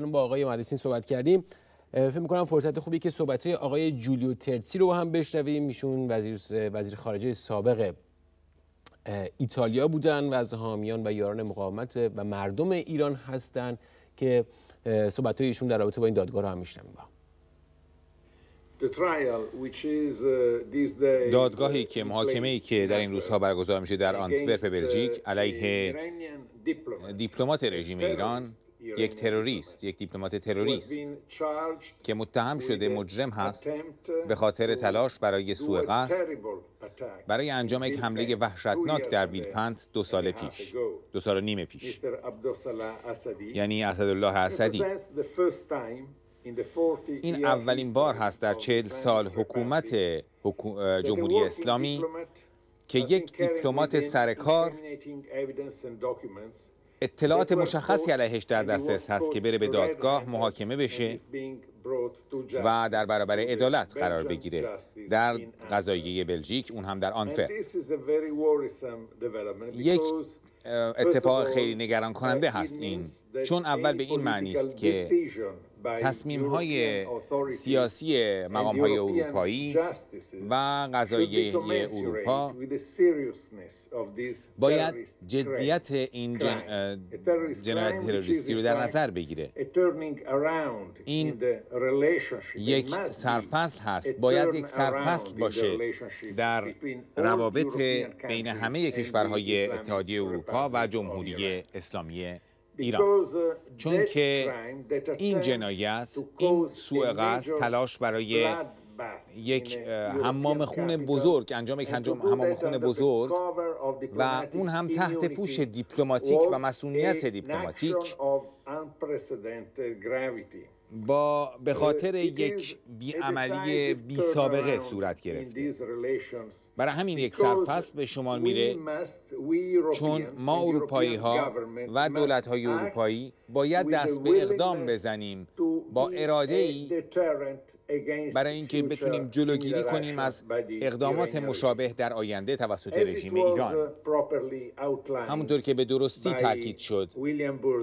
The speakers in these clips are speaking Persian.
با آقای مهندسین صحبت کردیم. فکر می‌کنم فرصت خوبی که صحبت آقای جولیو ترتسی رو با هم بشنویم. ایشون وزیر وزیر خارجه سابق ایتالیا بودن و از حامیان و یاران مقاومت و مردم ایران هستند که صحبت ایشون در رابطه با این دادگاه رو هم میشنویم. دادگاهی که محاکمه ای که در این روزها برگزار میشه در آنتورپ بلژیک علیه دیپلمات رژیم ایران یک تروریست یک دیپلمات تروریست که متهم شده مجرم هست به خاطر تلاش برای سوء قصد برای انجام یک حمله وحشتناک در ویلپند دو سال پیش دو سال و نیم پیش. یعنی اسدالله اسدی. این اولین بار هست در چهل سال حکومت جمهوری اسلامی که یک دیپلمات سرکار اطلاعات مشخصی علیهش در دسترس هست که بره به دادگاه محاکمه بشه و در برابر عدالت قرار بگیره. در قضاییه بلژیک اون هم در آنفر یک اتفاق خیلی نگران کننده هست این. چون اول به این معنی است که تصمیم های سیاسی مقام های اروپایی و قضاییه اروپا باید جدیت این جن... جنایت تروریستی رو در نظر بگیره. این یک سرفصل هست. باید یک سرفصل باشه در روابط بین همه کشورهای اتحادیه اروپا و جمهوری اسلامی ایران. چون که این جنایت این سوء قصد تلاش برای یک حمام خون بزرگ انجام یک حمام خون بزرگ و اون هم تحت پوش دیپلماتیک و مسئولیت دیپلماتیک. با به خاطر یک بیعملی بی سابقه صورت گرفته. برای همین یک سرفصل به شمال میره چون ما اروپایی ها و دولت های اروپایی باید دست به اقدام بزنیم با اراده ای برای اینکه بتونیم جلوگیری کنیم از اقدامات مشابه در آینده توسط رژیم ایران. همونطور که به درستی تاکید شد.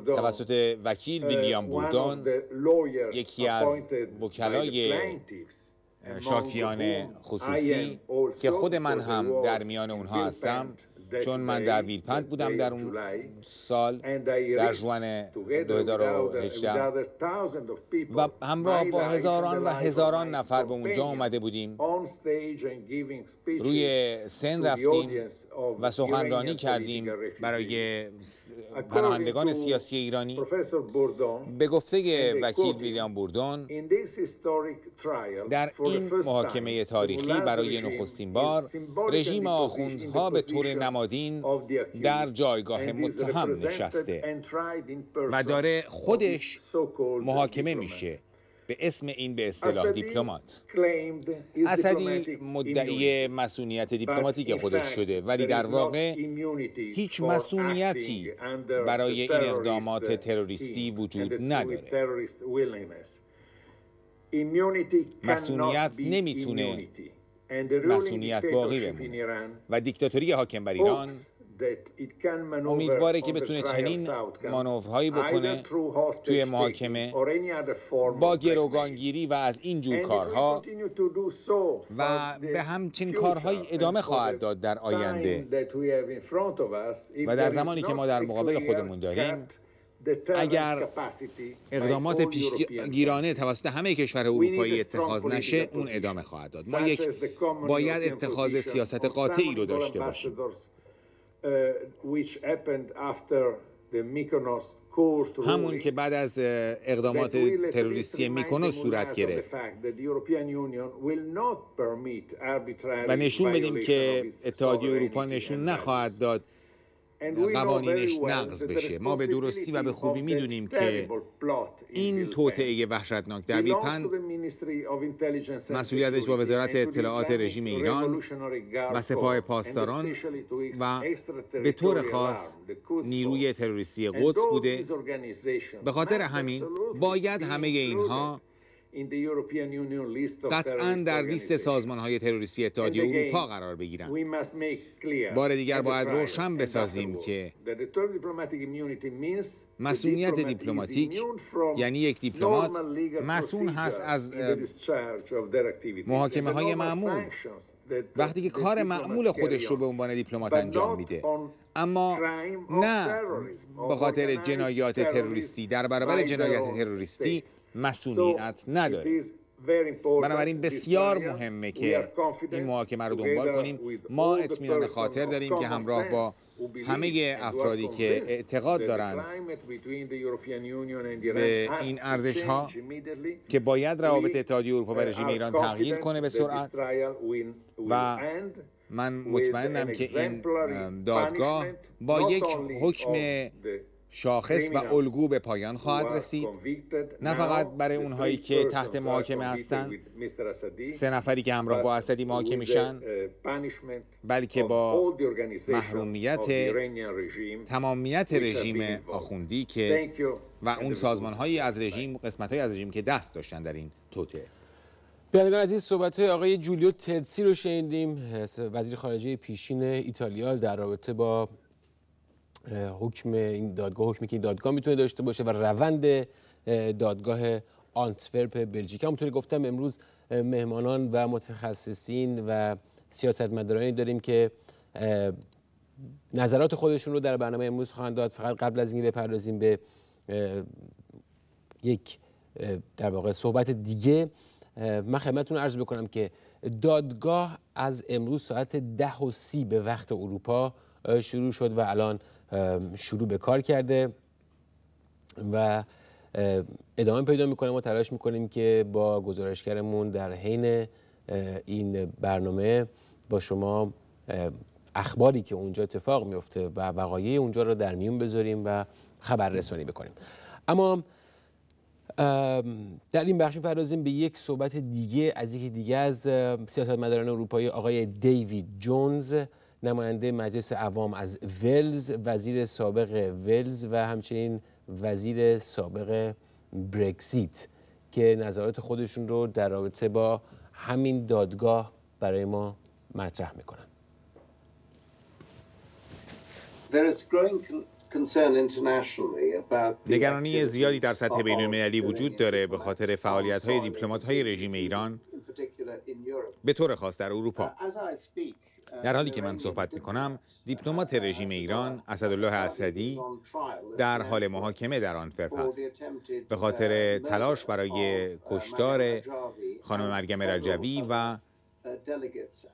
توسط وکیل ویلیام بوردون یکی از وکلای شاکیان خصوصی که خود من هم در میان اونها هستم. چون من در ویلپند بودم در اون سال در جوان 2018 و همراه با هزاران و هزاران نفر به اونجا آمده بودیم. روی سن رفتیم و سخنرانی کردیم برای پناهندگان سیاسی ایرانی. به گفته وکیل ویلیام بوردون در این محاکمه تاریخی برای نخستین بار رژیم آخوندها به طور نمادین در جایگاه متهم نشسته. و داره خودش محاکمه میشه. به اسم این به اصطلاح دیپلمات. اسدی مدعی مسئولیت دیپلماتیک خودش شده. ولی در واقع هیچ مسئولیتی برای این اقدامات تروریستی وجود نداره. مسئولیت نمی‌تونه مسئولیت باقی بمونه. و دیکتاتوری حاکم بر ایران امیدواره که بتونه چنین مانورهایی بکنه توی محاکمه با گروگانگیری و از این جور کارها و به همچین کارهایی ادامه خواهد داد در آینده. و در زمانی که ما در مقابل خودمون داریم اگر اقدامات پیشگیرانه توسط همه کشور اروپایی اتخاذ نشه اون ادامه خواهد داد. ما یک باید اتخاذ سیاست قاطعی رو داشته باشیم. همون که بعد از اقدامات تروریستی میکنوس صورت گرفت. و نشون بدیم که اتحادیه اروپا نشون نخواهد داد قوانینش نقض بشه. ما به درستی و به خوبی می‌دونیم که این توطعه وحشتناک در ویلپند مسئولیتش با وزارت اطلاعات رژیم ایران و سپاه پاسداران و به طور خاص نیروی تروریستی قدس بوده به خاطر همین باید همه اینها قطعا در لیست سازمان های تروریستی اتحادیه اروپا قرار بگیرند. بار دیگر باید روشن بسازیم که مسئولیت دیپلماتیک یعنی یک دیپلمات مسئول هست از محاکمه های معمول. وقتی که کار معمول خودش رو به عنوان دیپلمات انجام میده. اما نه به خاطر جنایات تروریستی. در برابر جنایات تروریستی مسئولیت نداره. بنابراین بسیار مهمه که این محاکمه رو دنبال کنیم. ما اطمینان خاطر داریم که همراه با همه افرادی که اعتقاد دارند به این ارزش ها که باید روابط اتحادیه اروپا و رژیم ایران تغییر کنه به سرعت. و من مطمئنم که این دادگاه با یک حکم شاخص و الگو به پایان خواهد رسید. نه فقط برای اونهایی که تحت محاکمه هستند سه نفری که همراه با اسدی محاکمه میشن بلکه با محرومیت تمامیت رژیم آخوندی که و اون سازمان هایی از رژیم قسمت های از رژیم که دست داشتن در این توته بینندگان عزیز صحبت های آقای جولیو ترسی رو شنیدیم. وزیر خارجه پیشین ایتالیا در رابطه با حکم این دادگاه حکمی که این دادگاه می‌تونه داشته باشه و روند دادگاه آنتورپ بلژیک. همونطوری گفتم امروز مهمانان و متخصصین و سیاستمدارانی داریم که نظرات خودشون رو در برنامه امروز خواهند داد. فقط قبل از اینکه بپردازیم به یک در واقع صحبت دیگه من خدمتتون عرض بکنم که دادگاه از امروز ساعت ده و سی به وقت اروپا شروع شد و الان شروع به کار کرده و ادامه پیدا می‌کنه. ما تلاش می‌کنیم که با گزارشگرمون در حین این برنامه با شما اخباری که اونجا اتفاق میفته و وقایع اونجا رو در میون بذاریم و خبر رسانی بکنیم. اما در این بخش پردازیم به یک صحبت دیگه از یکی دیگه از سیاستمداران اروپایی آقای دیوید جونز. نماینده مجلس عوام از ولز وزیر سابق ولز و همچنین وزیر سابق برکزیت که نظرات خودشون رو در رابطه با همین دادگاه برای ما مطرح می‌کنن. نگرانی زیادی در سطح بین المللی وجود داره به خاطر فعالیت های دیپلمات های رژیم ایران به طور خاص در اروپا. در حالی که من صحبت می کنم دیپلمات رژیم ایران اسدالله اسدی در حال محاکمه در آنتورپ است به خاطر تلاش برای کشتار خانم مریم رجوی و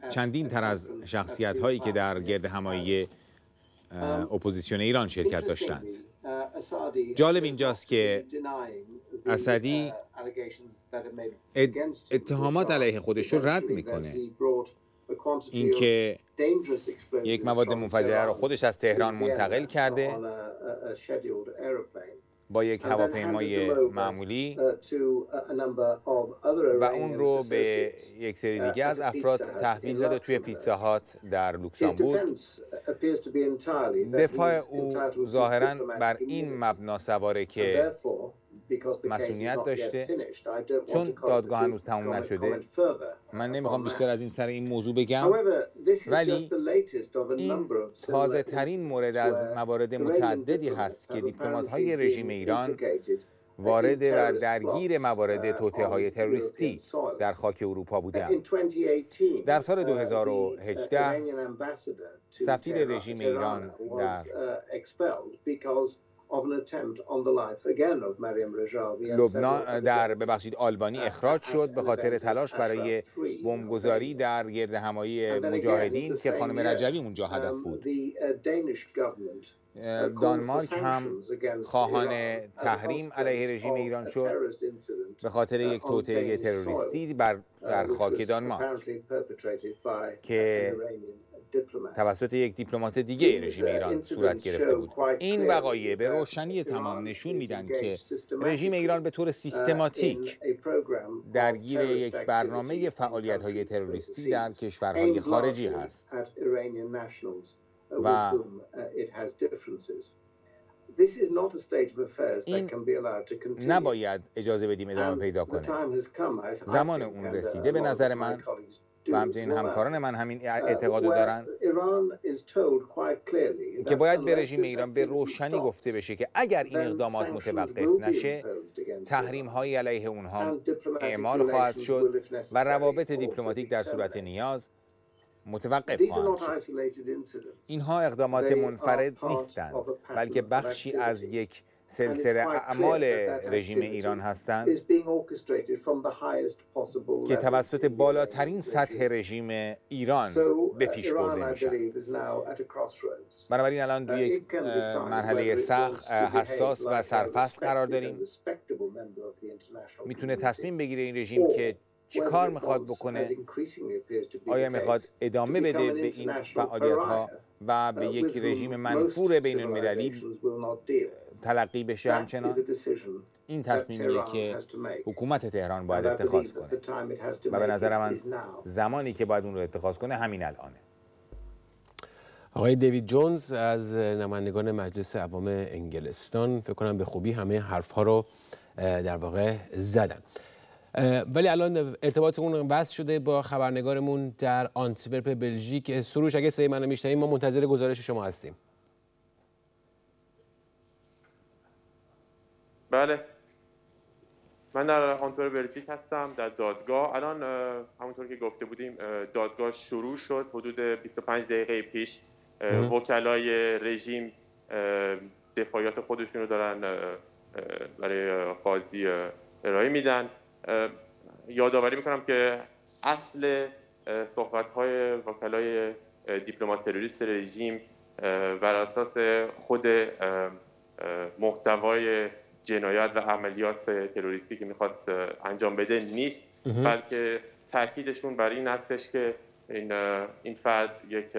چندین تن از شخصیت هایی که در گرد همایی اپوزیسیون ایران شرکت داشتند. جالب اینجاست که اسدی اتهامات علیه خودش رو رد می‌کنه. اینکه یک مواد منفجره رو خودش از تهران منتقل کرده با یک هواپیمای معمولی و اون رو به یک سری دیگه از افراد تحویل داده توی پیتزاهات در لوکسامبورگ دفاع او ظاهرا بر این مبنا سواره که مسئولیت داشته. چون دادگاه هنوز تموم نشده. من نمی‌خوام بیشتر از این سر این موضوع بگم. ولی این تازه ترین مورد از موارد متعددی هست که دیپلمات های رژیم ایران وارد و درگیر موارد توطئه های تروریستی در خاک اروپا بودند. در سال 2018 سفیر رژیم ایران در لبنان در ببخشید آلبانی اخراج شد به خاطر تلاش برای بمبگذاری در گرد همایی مجاهدین که خانم رجوی اونجا هدف بود. دانمارک هم خواهان تحریم علیه رژیم ایران شد به خاطر یک توطئه تروریستی بر در خاک دانمارک. که توسط یک دیپلمات دیگه رژیم ایران صورت گرفته بود. این وقایع به روشنی تمام نشون میدن که رژیم ایران به طور سیستماتیک درگیر یک برنامه فعالیت های تروریستی در کشورهای خارجی هست. و این نباید اجازه بدیم ادامه پیدا کنه. زمان اون رسیده به نظر من و همچنین همکاران من همین uh, اعتقاد دارن. که باید به رژیم ایران به روشنی گفته بشه که اگر این اقدامات متوقف نشه تحریم های علیه اونها اعمال خواهد شد و روابط دیپلماتیک در صورت نیاز متوقف خواهند شد. اینها اقدامات منفرد نیستند بلکه بخشی از یک سلسله اعمال رژیم ایران هستند که توسط بالاترین سطح رژیم ایران به پیش برده میشن بنابراین الان دو یک مرحله سخت حساس و سرفست قرار داریم. می‌تونه تصمیم بگیره این رژیم که چی کار می‌خواد بکنه آیا می‌خواد ادامه بده به این فعالیت ها و به یک رژیم منفور بین المللی تلقی بشه همچنان؟ این تصمیمیه که حکومت تهران باید اتخاذ کنه. و به نظر من زمانی که باید اون رو اتخاذ کنه همین الانه. آقای دیوید جونز از نمایندگان مجلس عوام انگلستان فکر کنم به خوبی همه حرف رو در واقع زدن. ولی الان ارتباطمون وصل شده با خبرنگارمون در آنتورپ بلژیک. سروش اگه صدای منو میشنویم ما منتظر گزارش شما هستیم. بله. من در آنتورپ بلژیک هستم در دادگاه. الان همونطور که گفته بودیم دادگاه شروع شد حدود 25 دقیقه پیش. وکلای رژیم دفاعیات خودشون رو دارن برای قاضی ارائه میدن. یادآوری می‌کنم که اصل صحبت های وکلای دیپلمات تروریست رژیم بر اساس خود محتوای جنایت و عملیات تروریستی که می‌خواست انجام بده نیست. بلکه تاکیدشون بر این هستش که این این فرد یک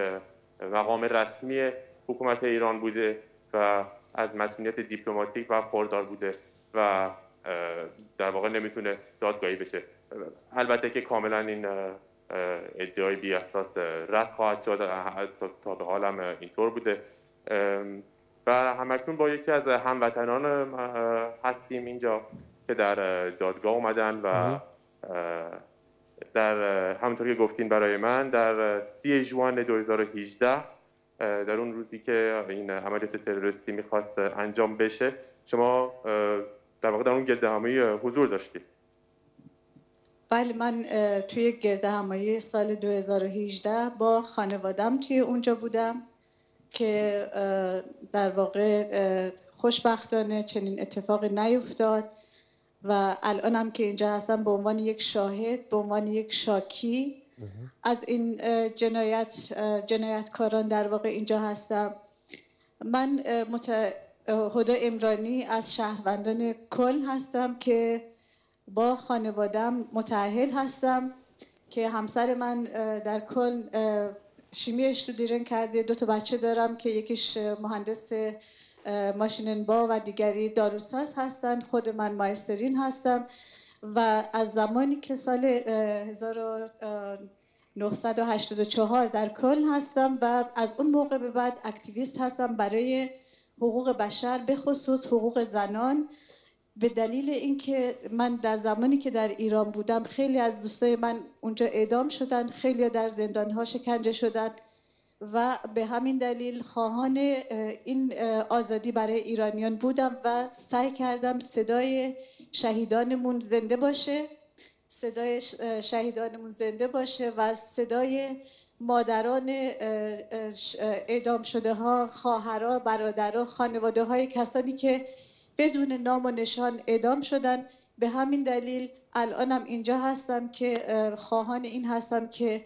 مقام رسمی حکومت ایران بوده و از مسئولیت دیپلماتیک و پردار بوده و در واقع نمی‌تونه دادگاهی بشه. البته که کاملا این ادعای بی اساس رد خواهد شد. تا به حالم اینطور بوده. و همکنون با یکی از هموطنان هستیم اینجا که در دادگاه اومدن و در همونطور که گفتین برای من در سی جوان 2018 در اون روزی که این عملیات تروریستی می‌خواست انجام بشه شما در واقع در اون گرد همایی حضور داشتید. بله من توی گرد همایی سال 2018 با خانوادم توی اونجا بودم. که در واقع خوشبختانه چنین اتفاقی نیفتاد و الانم که اینجا هستم به عنوان یک شاهد به عنوان یک شاکی از این جنایت جنایتکاران در واقع اینجا هستم. من مت... هدا امرانی از شهروندان کل هستم که با خانوادم متعهل هستم که همسر من در کل شیمی اشتودیرن کرده. دو تا بچه دارم که یکیش مهندس ماشین با و دیگری داروساز هستن. خود من مایسترین هستم. و از زمانی که سال 1984 در کل هستم و از اون موقع به بعد اکتیویست هستم برای حقوق بشر به خصوص حقوق زنان. به دلیل اینکه من در زمانی که در ایران بودم خیلی از دوستای من اونجا اعدام شدن خیلی در زندان ها شکنجه شدن و به همین دلیل خواهان این آزادی برای ایرانیان بودم و سعی کردم صدای شهیدانمون زنده باشه صدای شهیدانمون زنده باشه و صدای مادران اعدام شده ها خواهرها برادرها خانواده های کسانی که بدون نام و نشان اعدام شدن. به همین دلیل الانم اینجا هستم که خواهان این هستم که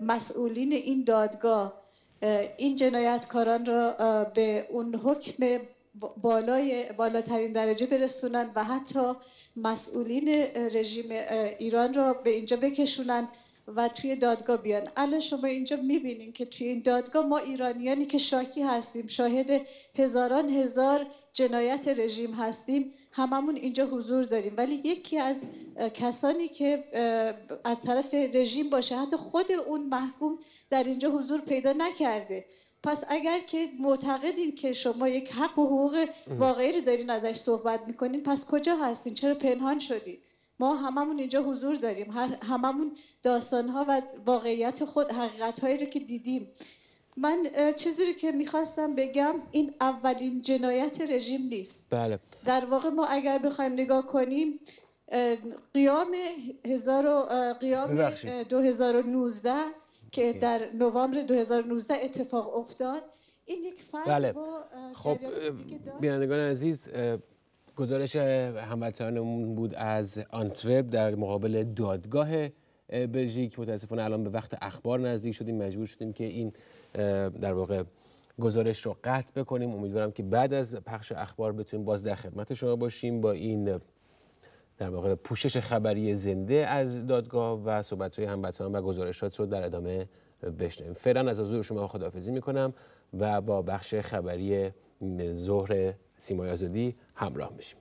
مسئولین این دادگاه این جنایتکاران را به اون حکم بالای بالاترین درجه برسونن و حتی مسئولین رژیم ایران را به اینجا بکشونن. و توی دادگاه بیان. الان شما اینجا می‌بینین که توی این دادگاه ما ایرانیانی که شاکی هستیم شاهد هزاران هزار جنایت رژیم هستیم هممون اینجا حضور داریم. ولی یکی از کسانی که از طرف رژیم باشه حتی خود اون محکوم در اینجا حضور پیدا نکرده. پس اگر که معتقدین که شما یک حق و حقوق واقعی رو دارین ازش صحبت می‌کنین پس کجا هستین؟ چرا پنهان شدین؟ ما هممون اینجا حضور داریم. هممون داستان ها و واقعیت خود حقیقت هایی رو که دیدیم. من چیزی رو که می‌خواستم بگم این اولین جنایت رژیم نیست. بله. در واقع ما اگر بخوایم نگاه کنیم قیام, هزار قیام 2019 که در نوامبر 2019 اتفاق افتاد این یک فرق بله. با خب بینندگان عزیز گزارش هموطنمون بود از آنتورپ در مقابل دادگاه بلژیک. متاسفانه الان به وقت اخبار نزدیک شدیم. مجبور شدیم که این در واقع گزارش رو قطع بکنیم. امیدوارم که بعد از پخش اخبار بتونیم باز در خدمت شما باشیم با این در واقع پوشش خبری زنده از دادگاه و صحبت های هموطنان و گزارشات رو در ادامه بشنویم. فعلا از حضور شما خداحافظی می‌کنم و با بخش خبری ظهر سیمای آزادی همراه میشیم